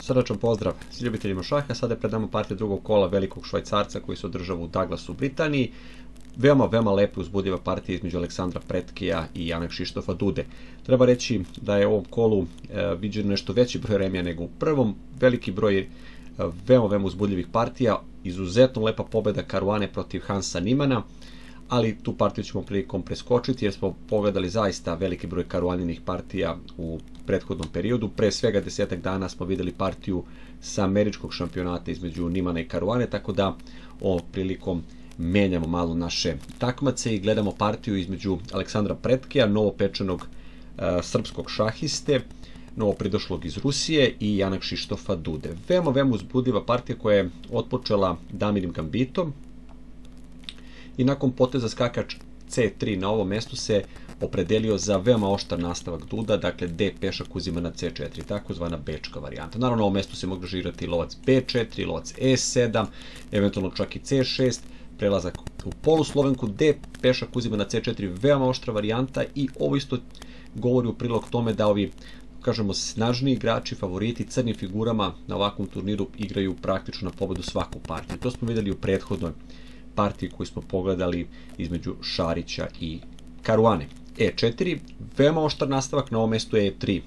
Srdačan pozdrav s ljubiteljima šaha, sada je pred nama partija drugog kola velikog švajcarca koji se održava u Douglasu u Britaniji. Veoma, veoma lepa uzbudljiva partija između Aleksandra Pretkija i Janek Šištofa Dude. Treba reći da je u ovom kolu e, nešto veći broj remija nego u prvom, veliki broj e, veoma, veoma uzbudljivih partija, izuzetno lepa pobeda Karuane protiv Hansa Nimana, ali tu partiju ćemo prilikom preskočiti jer smo pogledali zaista veliki broj karuaninih partija u prethodnom periodu. Pre svega desetak dana smo videli partiju sa američkog šampionata između Nimana i Karuane, tako da o prilikom menjamo malo naše takmace i gledamo partiju između Aleksandra Pretkija, novopečenog e, srpskog šahiste, novo pridošlog iz Rusije i Janak Šištofa Dude. Veoma, veoma uzbudljiva partija koja je otpočela Damirim Gambitom, i nakon poteza skakač C3 na ovom mestu se opredelio za veoma oštar nastavak duda, dakle D pešak uzima na C4, takozvana bečka varijanta. Naravno na ovom mestu se može žirati lovac B4, lovac E7, eventualno čak i C6, prelazak u poluslovenku, D pešak uzima na C4, veoma oštra varijanta i ovo isto govori u prilog tome da ovi kažemo, snažni igrači, favoriti, crnim figurama na ovakvom turniru igraju praktično na pobedu svaku partiju. To smo videli u prethodnoj partiju koju smo pogledali između Šarića i Karuane. E4, veoma oštar nastavak, na ovom mestu E3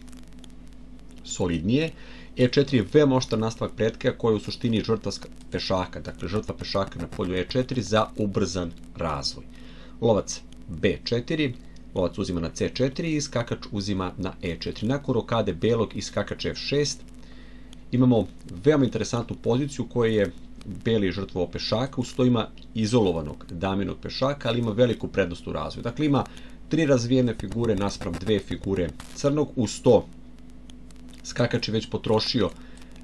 solidnije. E4 je veoma oštar nastavak pretke koja je u suštini žrtva pešaka, dakle žrtva pešaka na polju E4 za ubrzan razvoj. Lovac B4, lovac uzima na C4 i skakač uzima na E4. Nakon rokade belog i skakač F6 imamo veoma interesantnu poziciju koja je beli žrtvo pešaka, uz to ima izolovanog daminog pešaka, ali ima veliku prednost u razvoju. Dakle, ima tri razvijene figure naspram dve figure crnog, uz to skakač je već potrošio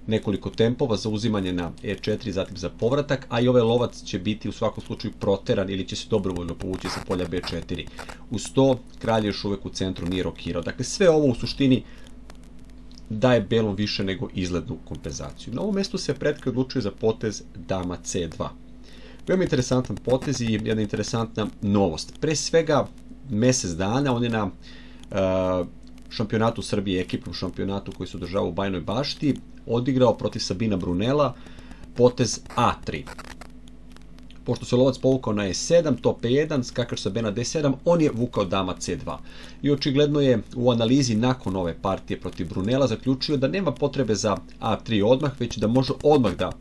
nekoliko tempova za uzimanje na E4, zatim za povratak, a i ovaj lovac će biti u svakom slučaju proteran ili će se dobrovoljno povući sa polja B4. Uz to, kralj još uvek u centru, nije rokirao. Dakle, sve ovo u suštini daje belom više nego izglednu kompenzaciju. Na ovom mestu se Pretka odlučuje za potez dama C2. Veoma interesantan potez i jedna interesantna novost. Pre svega mesec dana on je na uh, šampionatu Srbije, ekipnom šampionatu koji se održava u Bajnoj bašti, odigrao protiv Sabina Brunela potez A3 pošto se lovac povukao na E7, to P1, skakač sa B na D7, on je vukao dama C2. I očigledno je u analizi nakon ove partije protiv Brunela zaključio da nema potrebe za A3 odmah, već da može odmah da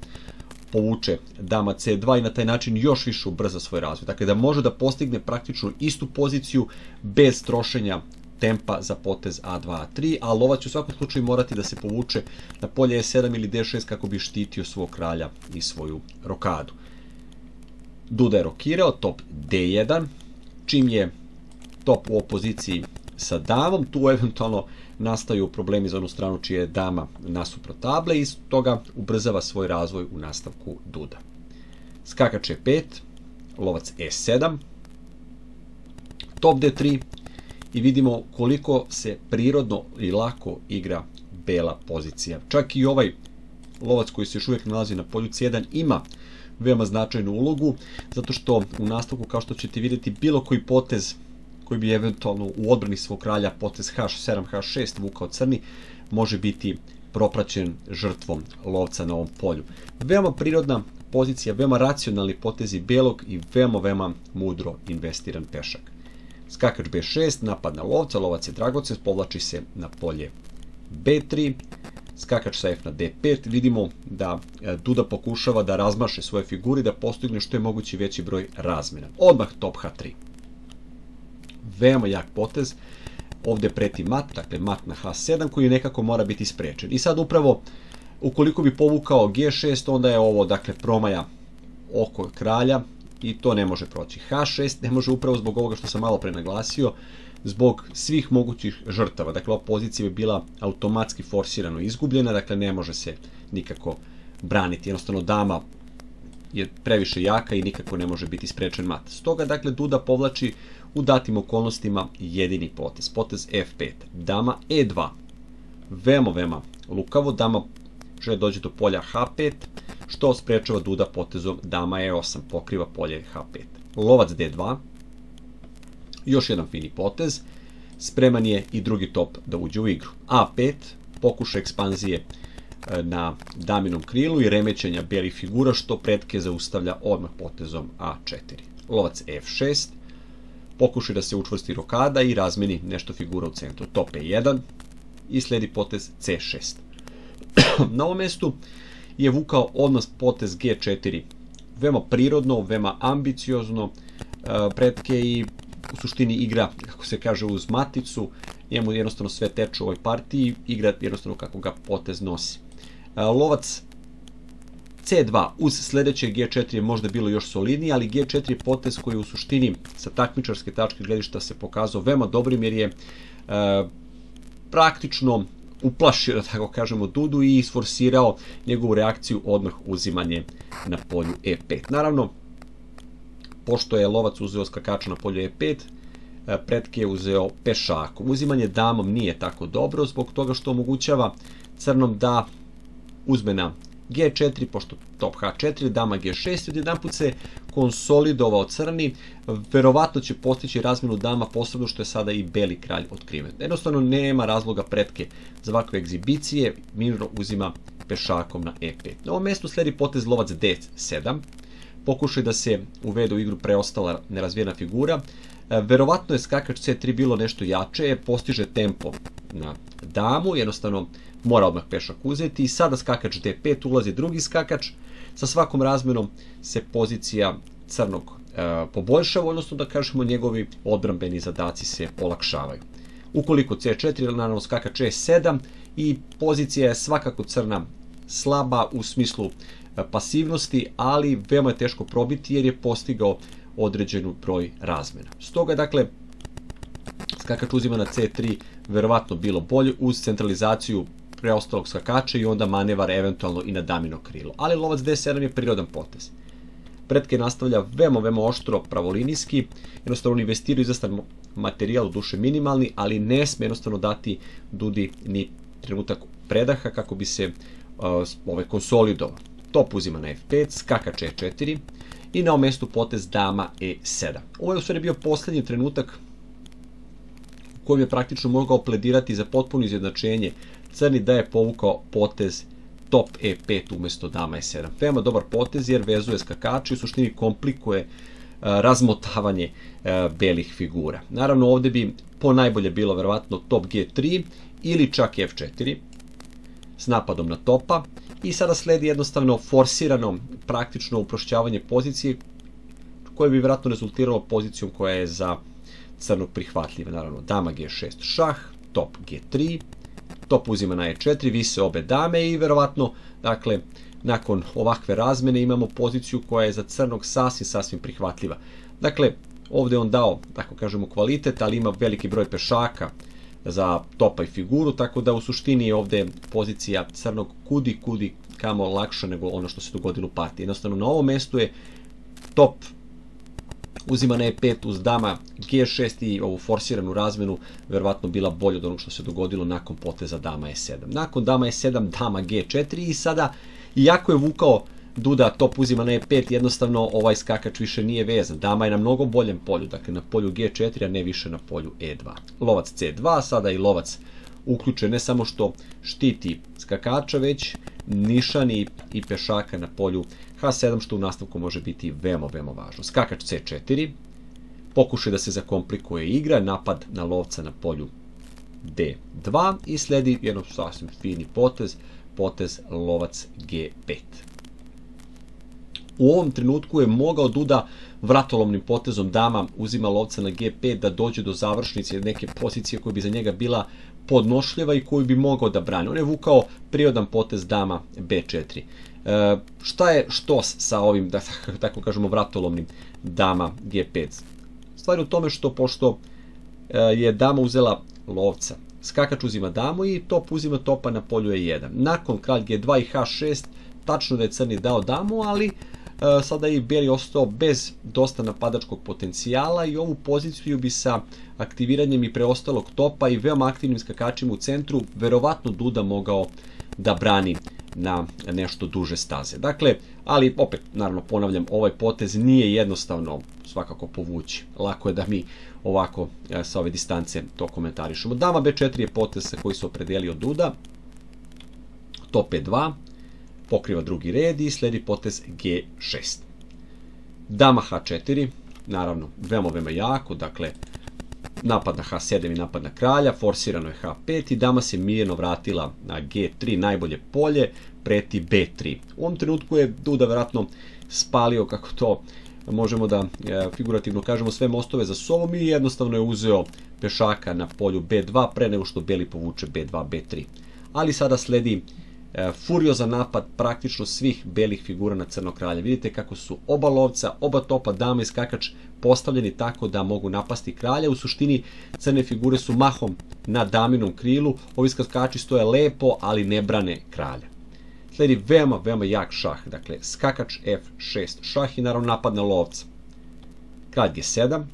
povuče dama C2 i na taj način još više ubrza svoj razvoj. Dakle, da može da postigne praktično istu poziciju bez trošenja tempa za potez A2, A3, a lovac u svakom slučaju morati da se povuče na polje E7 ili D6 kako bi štitio svog kralja i svoju rokadu. Duda je rokirao, top D1, čim je top u opoziciji sa damom, tu eventualno nastaju problemi za onu stranu čija je dama nasuprot table i toga ubrzava svoj razvoj u nastavku Duda. Skakač je 5, lovac E7, top D3 i vidimo koliko se prirodno i lako igra bela pozicija. Čak i ovaj lovac koji se još uvijek nalazi na polju C1 ima veoma značajnu ulogu, zato što u nastavku, kao što ćete vidjeti, bilo koji potez koji bi eventualno u odbrani svog kralja potez H7, H6 vukao crni, može biti propraćen žrtvom lovca na ovom polju. Veoma prirodna pozicija, veoma racionalni potezi belog i veoma, veoma mudro investiran pešak. Skakač B6, napad na lovca, lovac je dragocen, povlači se na polje B3, skakač sa f na d5, vidimo da e, Duda pokušava da razmaše svoje figure da postigne što je mogući veći broj razmena. Odmah top h3. Veoma jak potez, ovde preti mat, dakle mat na h7 koji nekako mora biti sprečen. I sad upravo, ukoliko bi povukao g6, onda je ovo, dakle, promaja oko kralja i to ne može proći. h6 ne može upravo zbog ovoga što sam malo pre naglasio, zbog svih mogućih žrtava. Dakle, ova pozicija bi bila automatski forsirano izgubljena, dakle ne može se nikako braniti. Jednostavno, dama je previše jaka i nikako ne može biti sprečen mat. Stoga, dakle, Duda povlači u datim okolnostima jedini potez. Potez F5. Dama E2. Veoma, veoma lukavo. Dama žele dođe do polja H5, što sprečava Duda potezom dama E8. Pokriva polje H5. Lovac D2 još jedan fini potez, spreman je i drugi top da uđe u igru. A5, pokuša ekspanzije e, na daminom krilu i remećenja belih figura, što pretke zaustavlja odmah potezom A4. Lovac F6, pokušaj da se učvrsti rokada i razmeni nešto figura u centru. Top E1 i sledi potez C6. na ovom mestu je vukao odmah potez G4. Veoma prirodno, veoma ambiciozno, e, pretke i u suštini igra, kako se kaže, uz maticu, njemu jednostavno sve teče u ovoj partiji, igra jednostavno kako ga potez nosi. E, lovac C2 uz sledeće G4 je možda bilo još solidniji, ali G4 je potez koji u suštini sa takmičarske tačke gledišta se pokazao veoma dobrim jer je e, praktično uplašio, da tako kažemo, Dudu i isforsirao njegovu reakciju odmah uzimanje na polju E5. Naravno, pošto je lovac uzeo skakača na polju E5, e, pretke je uzeo pešakom. Uzimanje damom nije tako dobro zbog toga što omogućava crnom da uzme na G4, pošto top H4, dama G6, jedan put se konsolidovao crni, verovatno će postići razmenu dama, posebno što je sada i beli kralj otkriven. Jednostavno nema razloga pretke za ovakve egzibicije, mirno uzima pešakom na E5. Na ovom mestu sledi potez lovac D7, pokušaj da se uvede u igru preostala nerazvijena figura, Verovatno je skakač C3 bilo nešto jače, postiže tempo na damu, jednostavno mora odmah pešak uzeti. I sada skakač D5 ulazi drugi skakač, sa svakom razmenom se pozicija crnog e, poboljšava, odnosno da kažemo njegovi odbrambeni zadaci se olakšavaju. Ukoliko C4, naravno skakač E7 i pozicija je svakako crna slaba u smislu e, pasivnosti, ali veoma je teško probiti jer je postigao određenu broj razmena. Stoga, dakle, skakač uzima na C3 verovatno bilo bolje uz centralizaciju preostalog skakača i onda manevar eventualno i na damino krilo. Ali lovac D7 je prirodan potez. Pretke nastavlja veoma, veoma oštro pravolinijski, jednostavno investira izastan materijal, u duše minimalni, ali ne sme jednostavno dati Dudi ni trenutak predaha kako bi se uh, ove konsolidovao. Top uzima na F5, skakač E4 i na ovom mestu potez dama E7. Ovo je u stvari bio poslednji trenutak u kojem je praktično mogao pledirati za potpuno izjednačenje crni da je povukao potez top E5 umesto dama E7. Veoma dobar potez jer vezuje skakače i u suštini komplikuje razmotavanje belih figura. Naravno ovde bi po najbolje bilo verovatno top G3 ili čak F4 s napadom na topa i sada sledi jednostavno forsirano praktično uprošćavanje pozicije koje bi vjerojatno rezultiralo pozicijom koja je za crnog prihvatljiva. Naravno, dama G6 šah, top G3, top uzima na E4, vise obe dame i verovatno, dakle, nakon ovakve razmene imamo poziciju koja je za crnog sasvim, sasvim prihvatljiva. Dakle, ovde on dao, tako kažemo, kvalitet, ali ima veliki broj pešaka za topa i figuru, tako da u suštini je ovde pozicija crnog kudi, kudi kamo lakša nego ono što se dogodilo u partiji. Jednostavno, na ovom mestu je top uzima na E5 uz dama G6 i ovu forsiranu razmenu verovatno bila bolja od onog što se dogodilo nakon poteza dama E7. Nakon dama E7 dama G4 i sada iako je vukao Duda top uzima na E5, jednostavno ovaj skakač više nije vezan. Dama je na mnogo boljem polju, dakle na polju G4, a ne više na polju E2. Lovac C2, sada i lovac uključen ne samo što štiti skakača, već nišani i pešaka na polju H7, što u nastavku može biti veoma, veoma važno. Skakač C4, pokušaj da se zakomplikuje igra, napad na lovca na polju D2 i sledi jedno sasvim fini potez, potez lovac G5 u ovom trenutku je mogao Duda vratolomnim potezom dama uzima lovca na G5 da dođe do završnice neke pozicije koja bi za njega bila podnošljiva i koju bi mogao da brani. On je vukao prirodan potez dama B4. E, šta je što sa ovim, da tako kažemo, vratolomnim dama G5? Stvar je u tome što pošto e, je dama uzela lovca, skakač uzima damu i top uzima topa na polju E1. Nakon kralj G2 i H6, tačno da je crni dao damu, ali sada je i Beli ostao bez dosta napadačkog potencijala i ovu poziciju bi sa aktiviranjem i preostalog topa i veoma aktivnim skakačima u centru verovatno Duda mogao da brani na nešto duže staze. Dakle, ali opet, naravno ponavljam, ovaj potez nije jednostavno svakako povući. Lako je da mi ovako e, sa ove distance to komentarišemo. Dama B4 je potez sa koji se opredelio Duda. top E2, pokriva drugi red i sledi potez G6. Dama H4, naravno, veoma, veoma jako, dakle, napad na H7 i napad na kralja, forsirano je H5 i dama se mirno vratila na G3, najbolje polje, preti B3. U ovom trenutku je Duda vjerojatno spalio, kako to možemo da e, figurativno kažemo, sve mostove za sobom i jednostavno je uzeo pešaka na polju B2 pre nego što beli povuče B2, B3. Ali sada sledi furiozan napad praktično svih belih figura na crno kralja. Vidite kako su oba lovca, oba topa, dama i skakač postavljeni tako da mogu napasti kralja. U suštini crne figure su mahom na daminom krilu, ovi skakači stoje lepo, ali ne brane kralja. Sledi veoma, veoma jak šah, dakle skakač F6 šah i naravno napad na lovca. Kralj G7,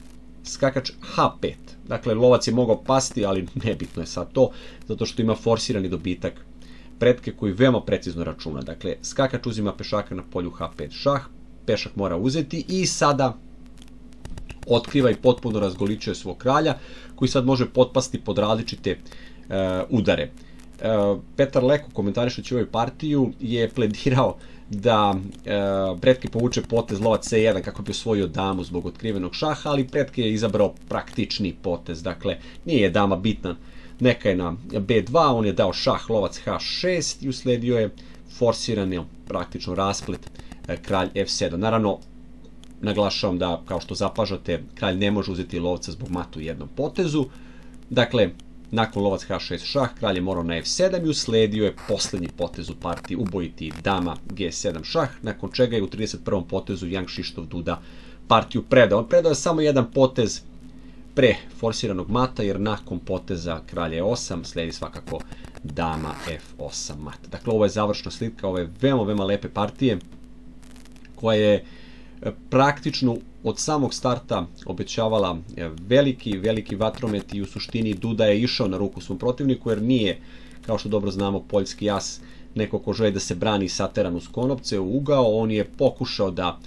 skakač H5. Dakle, lovac je mogao pasti, ali nebitno je sad to, zato što ima forsirani dobitak pretke koji veoma precizno računa. Dakle, skakač uzima pešaka na polju H5 šah, pešak mora uzeti i sada otkriva i potpuno razgoličuje svog kralja, koji sad može potpasti pod različite e, udare. E, Petar Leko, komentarišući ovaj partiju, je pledirao da e, Pretke povuče potez lovac C1 kako bi osvojio damu zbog otkrivenog šaha, ali Pretke je izabrao praktični potez, dakle nije dama bitna, neka je na B2, on je dao šah lovac H6 i usledio je forsirani praktično rasplet e, kralj F7. Naravno, naglašavam da, kao što zapažate, kralj ne može uzeti lovca zbog matu u jednom potezu. Dakle, nakon lovac H6 šah, kralj je morao na F7 i usledio je posljednji potez u partiji, ubojiti dama G7 šah, nakon čega je u 31. potezu Yang Šištov Duda partiju predao. On predao je samo jedan potez pre forsiranog mata, jer nakon poteza kralja E8 slijedi svakako dama F8 mat. Dakle, ovo je završna slika ove veoma, veoma lepe partije, koja je praktično od samog starta obećavala e, veliki, veliki vatromet i u suštini Duda je išao na ruku svom protivniku jer nije, kao što dobro znamo, poljski jas neko ko želi da se brani sateran uz konopce u ugao, on je pokušao da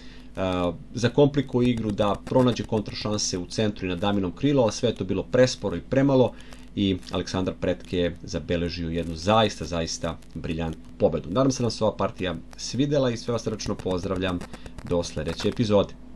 zakomplikuje igru, da pronađe kontrašanse u centru i na daminom krilu, ali sve je to bilo presporo i premalo i Aleksandar Pretke je zabeležio jednu zaista, zaista briljantnu pobedu. Nadam se da vam se ova partija svidela i sve vas srčno pozdravljam do sljedeće epizode.